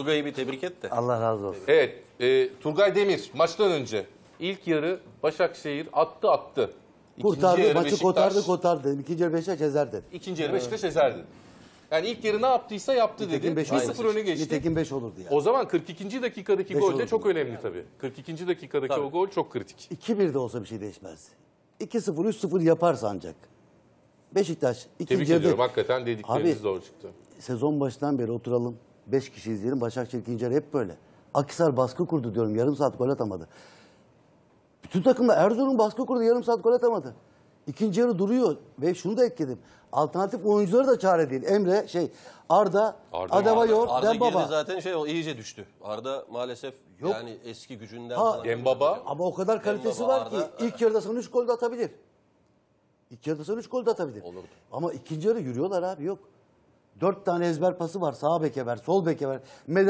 Turgay'ı bir tebrik et de. Allah razı olsun. Evet, e, Turgay Demir maçtan önce ilk yarı Başakşehir attı attı. İkinci Kurtardı, yarı maçı Beşiktaş, kotardı kotardı dedim. İkinci yarı Beşiktaş ezer. İkinci yarı Beşiktaş ezer dedi. Yani ilk yarı ne yaptıysa yaptı dedi. Nitekim 5 1-0 öne geçti. Nitekim 5 olurdu yani. O zaman 42. dakikadaki Beş gol de çok önemli tabii. 42. dakikadaki Tabii. o gol çok kritik. 2-1 de olsa bir şey değişmez. 2-0, 3-0 yaparsa ancak. Beşiktaş ikinci Tebrik yarıda- ediyorum. Hakikaten dedikleriniz Abi, doğru çıktı. Sezon başından beri oturalım. 5 kişi izleyelim. Başakşehir ikinci yarı hep böyle. Akisar baskı kurdu diyorum. Yarım saat gol atamadı. Bütün takımda Erzurum baskı kurdu. Yarım saat gol atamadı. İkinci yarı duruyor. Ve şunu da ekledim. Alternatif oyuncuları da çare değil. Emre, şey, Arda, Arda- Adebayor, Arda girdi Dembaba. zaten şey o iyice düştü. Arda maalesef Yok. yani eski gücünden Ha, falan. Dembaba Ama o kadar kalitesi Dembaba, var ki Arda- ilk yarıda sana 3 gol de atabilir. İlk yarıda sana 3 gol de atabilir. Olurdu. Ama ikinci yarı yürüyorlar abi yok. Dört tane ezber pası var. Sağ beke ver, sol beke ver. Medel